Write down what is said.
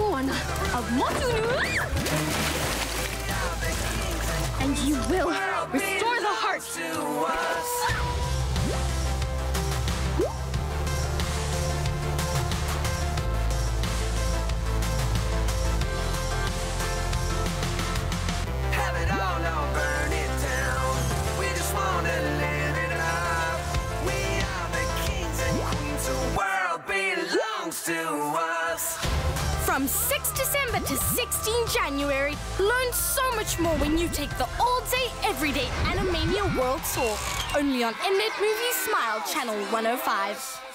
of Motunui. And you will restore the heart. From 6 December to 16 January, learn so much more when you take the all day, everyday Animania World Tour. Only on Mnet Movies Smile, Channel 105.